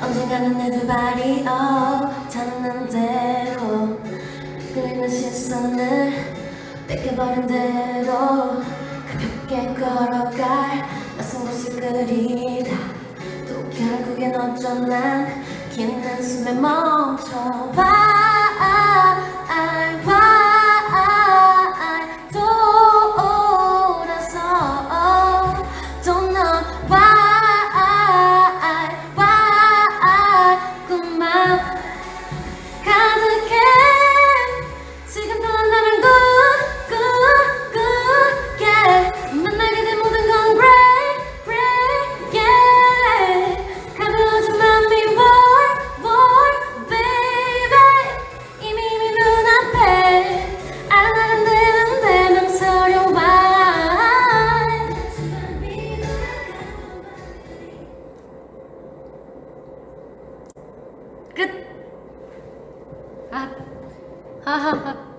가는 내 두 발이 어 닿는 대로 끌리는 시선을 뺏겨버린 대로 가볍게 걸어갈 낯선 곳을 그리다 또 결국엔 어쩌난 긴 한숨에 멈춰봐 끝. 아, 하하하.